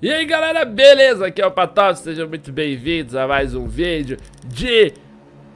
E aí galera, beleza? Aqui é o Patop, sejam muito bem-vindos a mais um vídeo de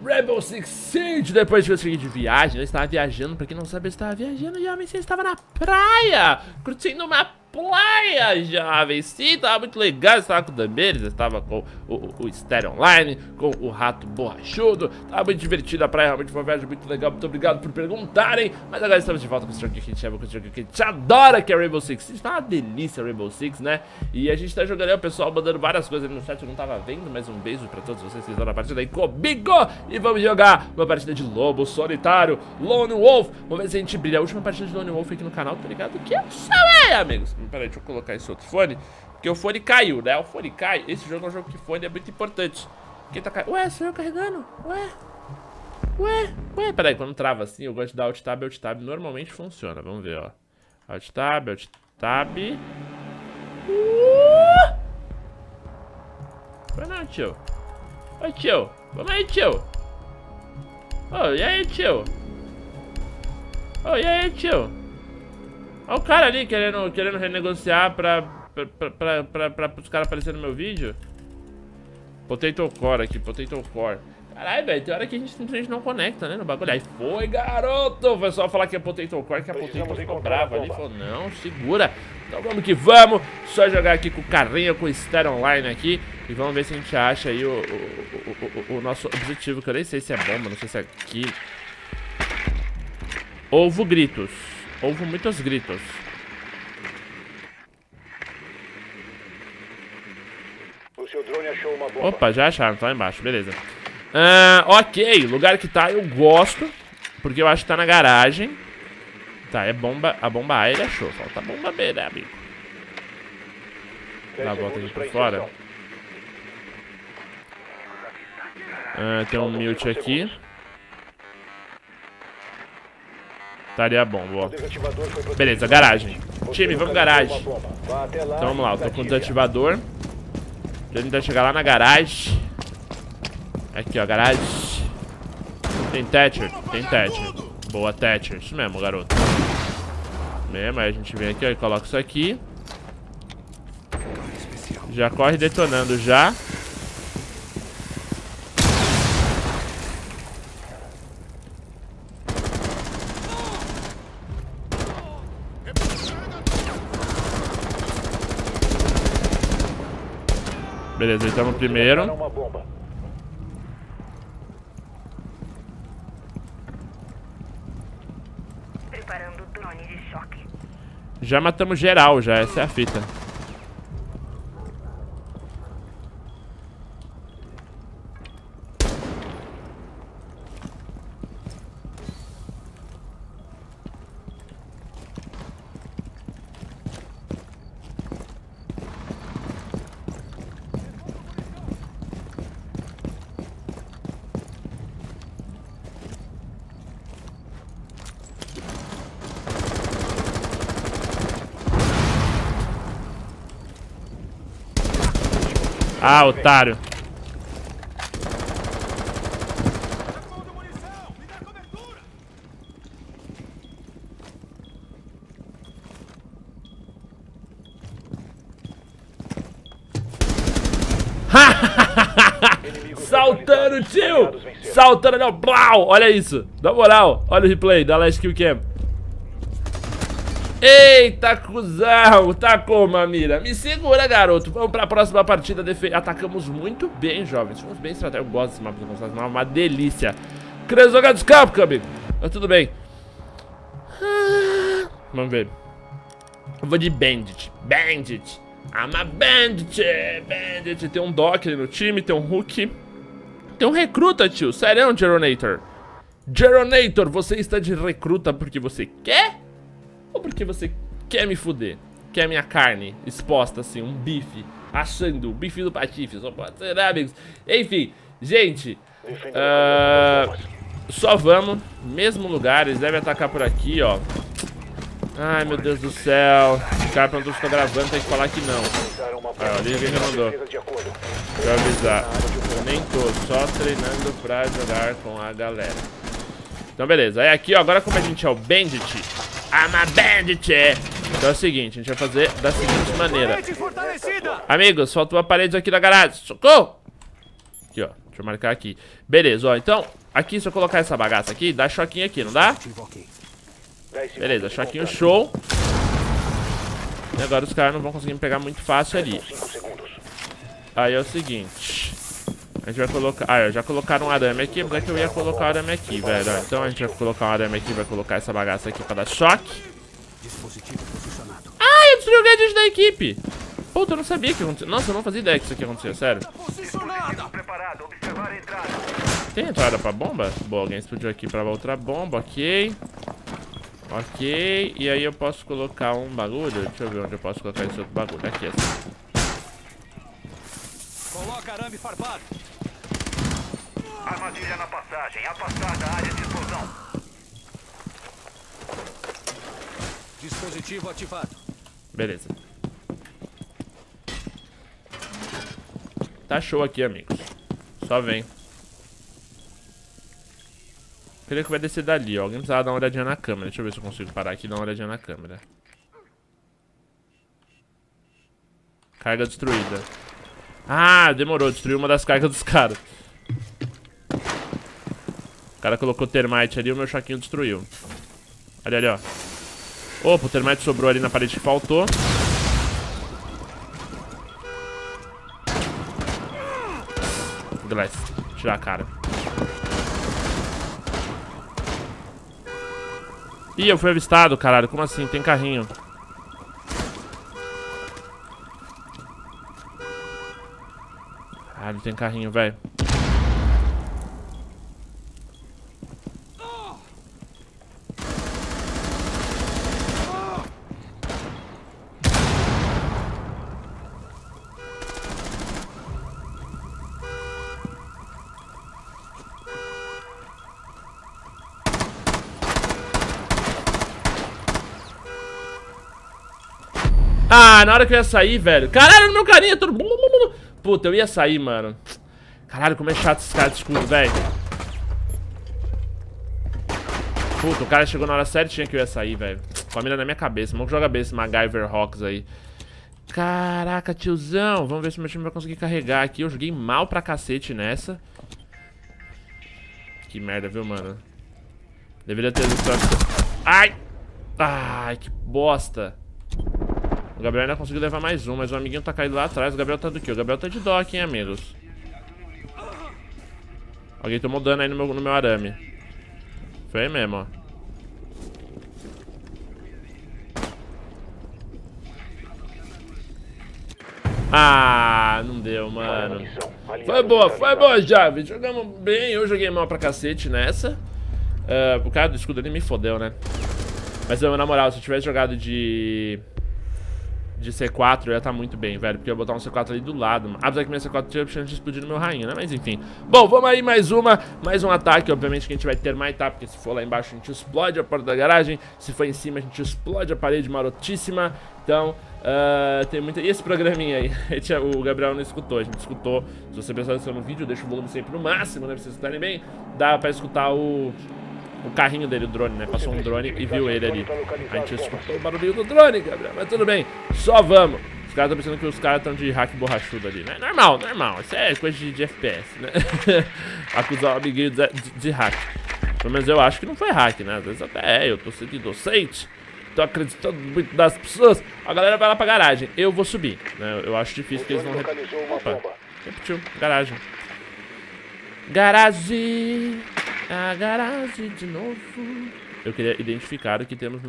Rainbow Six Siege Depois que eu cheguei de viagem, eu estava viajando, pra quem não sabe eu estava viajando e realmente eu estava na praia Curtindo uma praia, jovens. Sim, tava muito legal. Estava com o Damberes, estava com o, o, o Stereo Online, com o Rato Borrachudo. Tava muito divertido a praia, realmente foi uma viagem muito legal. Muito obrigado por perguntarem. Mas agora estamos de volta com esse jogo que a gente ama, com esse jogo que a gente adora, que é Rainbow Six. Está uma delícia Rainbow Six, né? E a gente tá jogando aí, o pessoal mandando várias coisas ali no chat, eu não tava vendo, mas um beijo pra todos vocês que estão na partida aí comigo. E vamos jogar uma partida de Lobo Solitário, Lone Wolf. Vamos ver se a gente brilha. A última partida de Lone Wolf aqui no canal, tá ligado? Que é o amigos. Peraí, deixa eu colocar esse outro fone. Porque o fone caiu, né? O fone cai. Esse jogo é um jogo que fone é muito importante. Quem tá caindo? Ué, sou eu carregando? Ué? Ué? Ué? Peraí, quando trava assim, eu gosto de dar Alt Tab, Alt Tab. Normalmente funciona. Vamos ver, ó. Alt Tab, Alt Tab. Uh! Não, tio. Oi, tio. Vamos aí, tio. Oh, e aí, tio? Oh, e aí, tio? Olha o cara ali querendo, querendo renegociar pra, pra, pra, pra, pra, pra os caras aparecerem no meu vídeo. Potato Core aqui, Potato Core. Caralho, velho, tem hora que a gente simplesmente não conecta, né, no bagulho. Aí foi, garoto! Foi só falar que é Potato Core, que a Potato ficou brava ali. Falou, não, segura. Então vamos que vamos. Só jogar aqui com o carrinho, com o Star Online aqui. E vamos ver se a gente acha aí o, o, o, o, o nosso objetivo, que eu nem sei se é bomba, não sei se é aqui. Ovo gritos. Houve muitos gritos. Opa, já acharam, tá lá embaixo, beleza. Uh, ok, lugar que tá eu gosto, porque eu acho que tá na garagem. Tá, é bomba, a bomba aérea show, falta a bomba B, né, amigo? Dá a volta aqui pra fora. Uh, tem um mute aqui. Estaria bom, boa. Beleza, garagem. Time, vamos garagem. Então vamos lá, eu tô com o desativador. Já tentar chegar lá na garagem. Aqui, ó, garagem. Tem Thatcher? Tem Thatcher. Boa, Thatcher. Isso mesmo, garoto. Mesmo, aí a gente vem aqui, ó, e coloca isso aqui. Já corre detonando já. Beleza, ele tá no primeiro. Já matamos geral, já. Essa é a fita. Ah, otário. Saltando, tio! Saltando, não, blau! Olha isso, na moral, olha o replay da Last Kill Cam. Eita, cuzão, tacou uma mira. Me segura, garoto. Vamos pra próxima partida. Atacamos muito bem, jovens. Fomos bem estratégicos. Eu gosto desse mapa de é uma delícia. Querendo jogar descampo, amigo. Mas tudo bem. Ah, vamos ver. Eu vou de Bandit. Bandit. I'm a Bandit. Bandit. Tem um Doc ali no time, tem um Hulk. Tem um recruta, tio. Sério, Geronator. Geronator, você está de recruta porque você quer? Porque você quer me fuder? Quer minha carne exposta assim, um bife, achando, o bife do patife, só pode ser, né, amigos? Enfim, gente, uh, só vamos, mesmo lugar, eles devem atacar por aqui, ó. Ai, meu Deus do céu. O cara perguntou se tô gravando, tem que falar que não. Ah, ali alguém me mandou. Eu avisar. Eu nem tô, só treinando pra jogar com a galera. Então, beleza. Aí aqui, ó, agora como a gente é o Bandit, I'm a bandit. Então é o seguinte, a gente vai fazer da seguinte maneira. Amigos, faltou a parede aqui da garagem. Socorro! Aqui, ó. Deixa eu marcar aqui. Beleza, ó. Então, aqui, se eu colocar essa bagaça aqui, dá choquinho aqui, não dá? Beleza, choquinho show. E agora os caras não vão conseguir me pegar muito fácil ali. Aí é o seguinte. A gente vai colocar... Ah, já colocaram um arame aqui, mas é que eu ia colocar um arame aqui, velho. Então a gente vai colocar um arame aqui, vai colocar essa bagaça aqui pra dar choque. Ah, eu destruí o gadget da equipe. Puta, eu não sabia que acontecia. Nossa, eu não fazia ideia que isso aqui acontecia, sério. Tem entrada pra bomba? Boa, alguém explodiu aqui pra outra bomba, ok. Ok, e aí eu posso colocar um bagulho. Deixa eu ver onde eu posso colocar esse outro bagulho. Aqui, assim. Coloca arame farpado. Armadilha na passagem. Afastada a área de explosão. Dispositivo ativado. Beleza. Tá show aqui, amigos. Só vem. Creio que vai descer dali, ó. Alguém precisava dar uma olhadinha na câmera. Deixa eu ver se eu consigo parar aqui e dar uma olhadinha na câmera. Carga destruída. Ah, demorou. Destruiu uma das cargas dos caras. O cara colocou termite ali e o meu choquinho destruiu. Ali, ali, ó. Opa, o termite sobrou ali na parede que faltou. Glass. Tirar a cara. Ih, eu fui avistado, caralho. Como assim? Tem carrinho. Caralho, tem carrinho, velho. Ah, na hora que eu ia sair, velho. Caralho, no meu carinha, todo... Puta, eu ia sair, mano. Caralho, como é chato esse cara de escudo, velho. Puta, o cara chegou na hora certinha que eu ia sair, velho. Família na minha cabeça. Vamos jogar bem esse MacGyver Rocks aí. Caraca, tiozão. Vamos ver se meu time vai conseguir carregar aqui. Eu joguei mal pra cacete nessa. Que merda, viu, mano? Deveria ter... Ai! Ai, que bosta. O Gabriel ainda conseguiu levar mais um, mas o amiguinho tá caído lá atrás. O Gabriel tá do quê? O Gabriel tá de dock, hein, amigos? Alguém tomou dano aí no meu, no meu arame. Foi mesmo, ó. Ah, não deu, mano. Foi boa, foi boa, Javi. Jogamos bem. Eu joguei mal pra cacete nessa. Uh, o cara do escudo ali me fodeu, né? Mas, na moral, se eu tivesse jogado de de C4 ia estar tá muito bem, velho. Porque eu ia botar um C4 ali do lado. Apesar que minha C4 tinha chance de explodir no meu rainha, né? Mas enfim. Bom, vamos aí mais uma. Mais um ataque. Obviamente que a gente vai ter mais, tá? Porque se for lá embaixo a gente explode a porta da garagem. Se for em cima a gente explode a parede marotíssima. Então, uh, tem muita... E esse programinha aí? o Gabriel não escutou, a gente escutou. Se você prestar atenção no vídeo, deixa o volume sempre no máximo, né? Pra vocês escutarem bem. Dá pra escutar o o carrinho dele, o drone, né? Passou um drone e viu ele ali. A gente escutou o barulhinho do drone, Gabriel. Mas tudo bem, só vamos. Os caras estão pensando que os caras estão de hack borrachudo ali, né? Normal, normal. Isso é coisa de, de FPS, né? Acusar o amiguinho de, de, de, hack. Pelo menos eu acho que não foi hack, né? Às vezes até é, eu tô sendo inocente. Tô acreditando muito das pessoas. A galera vai lá pra garagem. Eu vou subir, né? Eu acho difícil que eles vão... Opa, repetiu. Garagem. Garagem. A garagem de novo. Eu queria identificar o que temos no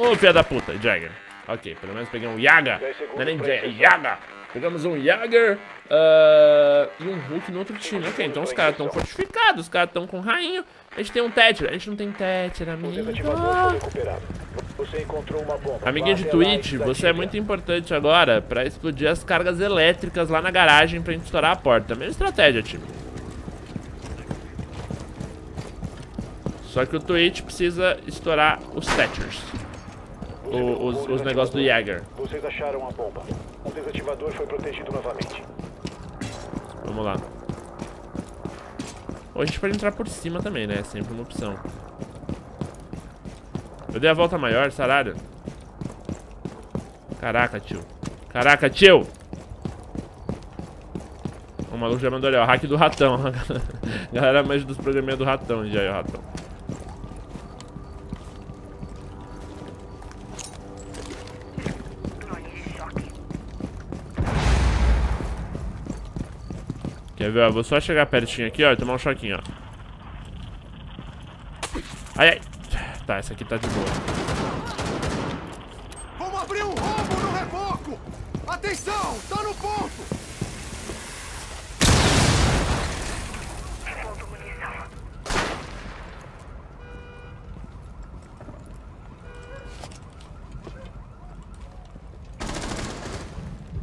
Ô, oh, filha da puta, Jagger. Ok, pelo menos peguei um Yaga. Não é nem Jagger, Yaga. Pegamos um Jagger uh, e um Hulk no outro time. Ok, então os caras estão fortificados, os caras estão com rainho. A gente tem um Tether. A gente não tem Tether, amigo. Amiguinho de Twitch, você é muito importante agora pra explodir as cargas elétricas lá na garagem pra gente estourar a porta. Mesma estratégia, time. Só que o Twitch precisa estourar os Thatchers. O, os, os negócios do Jäger. Vocês acharam a bomba. O desativador foi protegido novamente. Vamos lá. Ou a gente pode entrar por cima também, né? É sempre uma opção. Eu dei a volta maior, saralho. Caraca, tio. Caraca, tio. O maluco já mandou ali, ó. Hack do ratão. Galera mais dos programinhas do ratão já, ó, Quer ver, ó? Vou só chegar pertinho aqui, ó, e tomar um choquinho, ó. Ai, ai. Tá, essa aqui tá de boa. Vamos abrir um rombo no reboco! Atenção! Tá no ponto!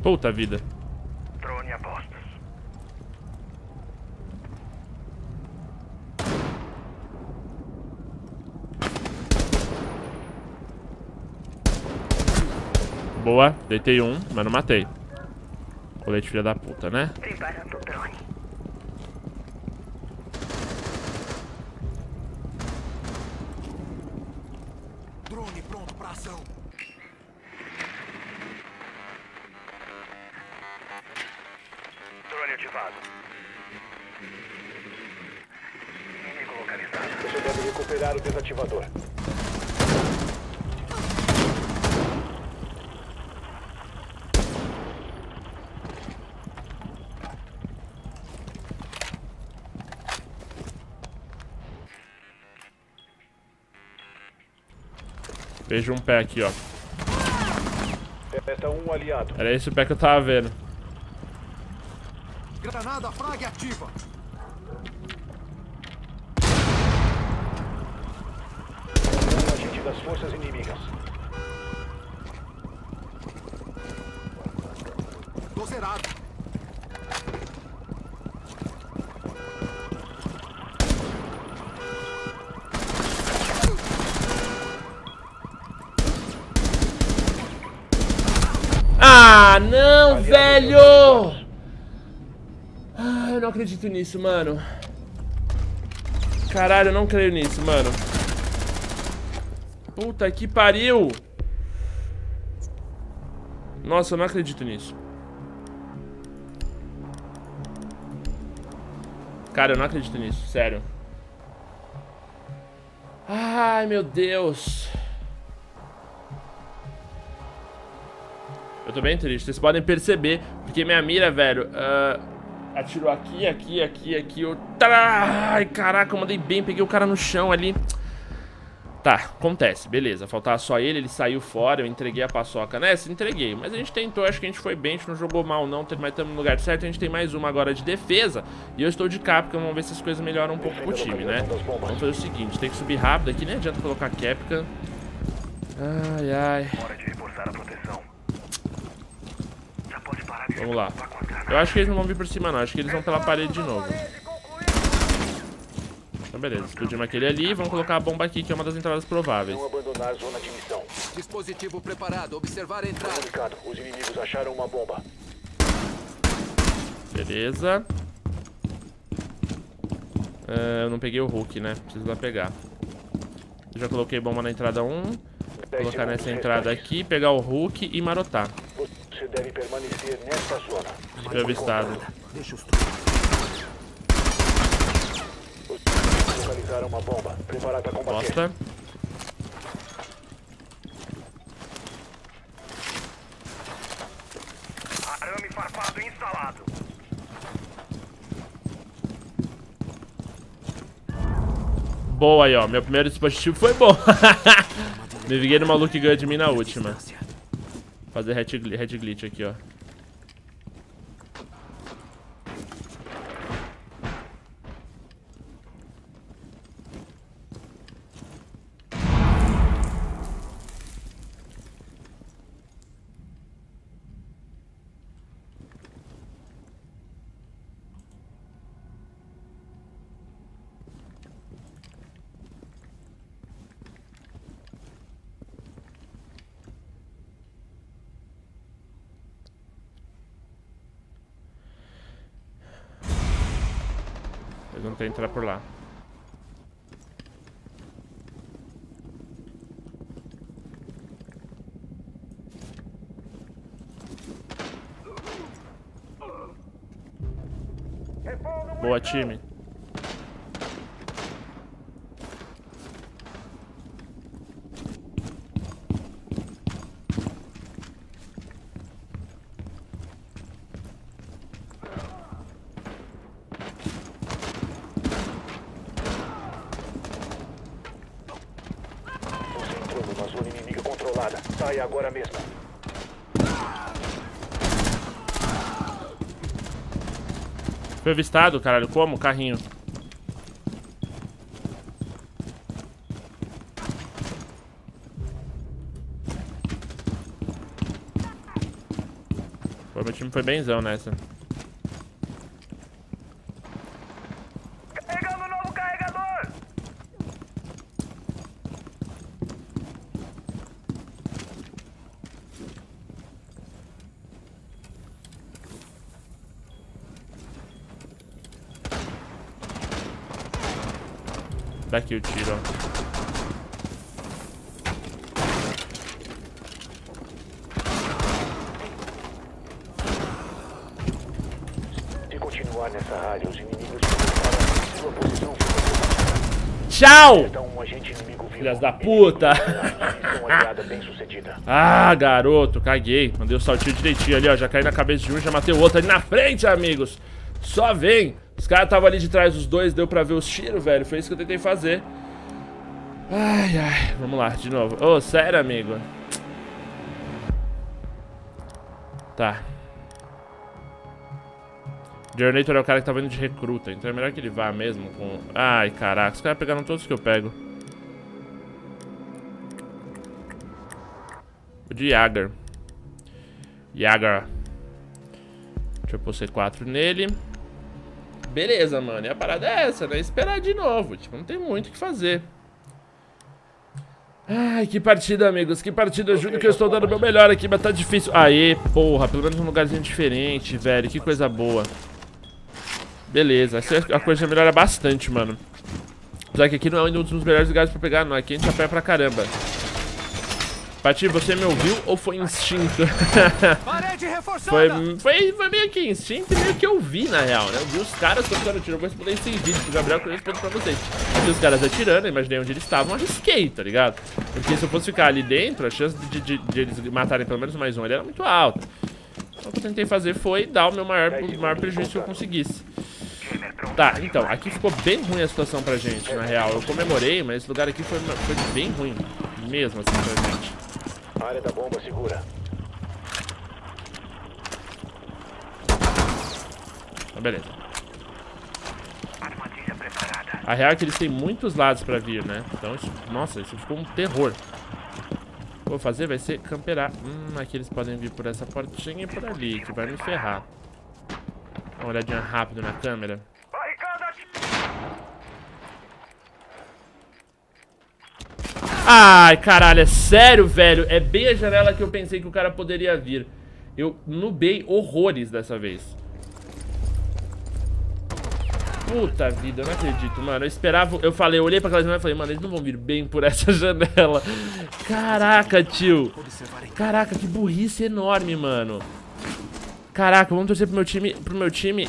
Puta vida. Drone a postos. Boa, deitei um, mas não matei. Colete filha da puta, né? Preparando o drone. Drone pronto pra ação. Drone ativado. Inimigo localizado. Você deve recuperar o desativador. Vejo um pé aqui, ó. Um aliado. Era esse o pé que eu tava vendo. Granada frag ativa. Um agente das forças inimigas. Tô zerado. Ah, não, velho! Ah, eu não acredito nisso, mano. Caralho, eu não creio nisso, mano. Puta que pariu! Nossa, eu não acredito nisso. Cara, eu não acredito nisso, sério. Ai, meu Deus. Eu tô bem triste, vocês podem perceber, porque minha mira, velho, ah, atirou aqui, aqui, aqui, aqui, eu... Ai, caraca, eu mandei bem, peguei o cara no chão ali. Tá, acontece, beleza, faltava só ele, ele saiu fora, eu entreguei a paçoca nessa, entreguei. Mas a gente tentou, acho que a gente foi bem, a gente não jogou mal não, mas estamos no lugar certo, a gente tem mais uma agora de defesa. E eu estou de cá, porque vamos ver se as coisas melhoram um pouco pro time, né? Vamos fazer o seguinte, tem que subir rápido aqui, nem adianta colocar Capca. Ai, ai... Hora de reforçar a proteção. Já pode parar de Vamos lá. Eu acho que eles não vão vir por cima não, acho que eles vão pela parede de novo. Então beleza, explodimos aquele ali, vamos colocar a bomba aqui, que é uma das entradas prováveis. Não abandonar a zona de missão. Dispositivo preparado. Observar a entrada. Comunicado, os inimigos acharam uma bomba. Beleza. É, eu não peguei o Hulk, né? Preciso lá pegar. Eu já coloquei bomba na entrada 1. Vou colocar nessa entrada aqui, pegar o Hulk e marotar. Deve permanecer nesta zona. Fui avistado. Deixa os localizaram uma bomba. Preparado para combater. Bosta. Arame farpado instalado. Boa aí, ó. Meu primeiro dispositivo foi bom. Me vinguei no maluco que ganhou de mim na última. Fazer head gl- head glitch aqui, ó. Não tem entrar por lá. Boa, time. Saia agora mesmo. Foi avistado, caralho. Como? Carrinho. Pô, meu time foi benzão nessa. Daqui o tiro, ó. Se continuar nessa área, os inimigos Sua posição Tchau! Um vivo. Filhas da puta! Ah, garoto, caguei. Mandei o saltinho direitinho ali, ó. Já caí na cabeça de um, já matei o outro ali na frente, amigos. Só vem. Os caras estavam ali de trás, os dois, deu pra ver os tiros, velho. Foi isso que eu tentei fazer. Ai, ai. Vamos lá, de novo. Ô, sério, amigo. Tá. Journator é o cara que tava indo de recruta, então é melhor que ele vá mesmo com... Ai, caraca, os caras pegaram todos que eu pego. O de Jager. Jager. Deixa eu pôr C4 nele. Beleza, mano. E a parada é essa, né? Esperar de novo. Tipo, não tem muito o que fazer. Ai, que partida, amigos. Que partida. Eu juro que eu estou dando o meu melhor aqui, mas tá difícil. Aê, porra. Pelo menos um lugarzinho diferente, velho. Que coisa boa. Beleza. Essa a coisa melhora bastante, mano. Apesar que aqui não é um dos melhores lugares pra pegar, não. Aqui a gente apanha pra caramba. Pati, você me ouviu ou foi instinto? Foi, foi, foi meio que instinto e meio que eu vi, na real, né? Eu vi os caras tocando tiro. Eu vou responder isso em vídeo, pro Gabriel que eu respondo pra vocês. Eu vi os caras atirando, eu imaginei onde eles estavam, arrisquei, tá ligado? Porque se eu fosse ficar ali dentro, a chance de, de, de eles matarem pelo menos mais um ali era muito alta. Então o que eu tentei fazer foi dar o meu maior, o maior prejuízo que eu conseguisse. Tá, então, aqui ficou bem ruim a situação pra gente, na real. Eu comemorei, mas esse lugar aqui foi, foi bem ruim, mesmo assim, pra gente. Área da bomba segura. Mas beleza. A real é que eles têm muitos lados pra vir, né? Então, isso, nossa, isso ficou um terror. O que eu vou fazer vai ser camperar. Hum, aqui eles podem vir por essa portinha e por ali, que vai me ferrar. Dá uma olhadinha rápido na câmera. Ai, caralho, é sério, velho? É bem a janela que eu pensei que o cara poderia vir. Eu nubei horrores dessa vez. Puta vida, eu não acredito, mano. Eu esperava, eu falei, eu olhei pra aquela janela e falei, mano, eles não vão vir bem por essa janela. Caraca, tio. Caraca, que burrice enorme, mano. Caraca, vamos torcer pro meu time, pro meu time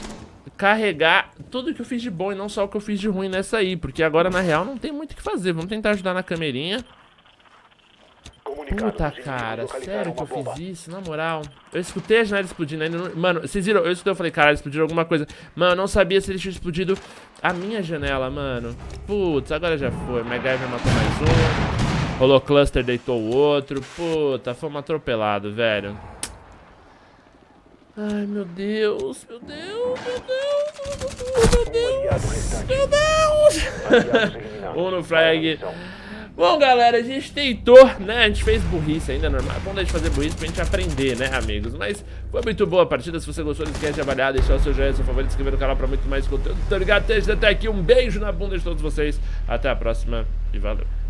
carregar tudo que eu fiz de bom e não só o que eu fiz de ruim nessa aí. Porque agora, na real, não tem muito o que fazer. Vamos tentar ajudar na camerinha. Comunicado, Puta, cara, sério que eu bomba. fiz isso? Na moral. Eu escutei a janela explodindo ainda. não- Mano, vocês viram? Eu escutei, eu falei, caralho, explodiram alguma coisa. Mano, eu não sabia se eles tinham explodido a minha janela, mano. Putz, agora já foi. MacGyver matou mais um. Rolou cluster, deitou o outro. Puta, fomos atropelado, velho. Ai, meu Deus, meu Deus, meu Deus, meu Deus, meu Deus. Aliados eliminados. No Para a frag. Bom, galera, a gente tentou, né? A gente fez burrice ainda, normal. É bom a gente fazer burrice pra gente aprender, né, amigos? Mas foi muito boa a partida. Se você gostou, não esquece de avaliar, deixar o seu joinha, seu favorito, se inscrever no canal pra muito mais conteúdo. Muito obrigado, até aqui. Um beijo na bunda de todos vocês. Até a próxima e valeu.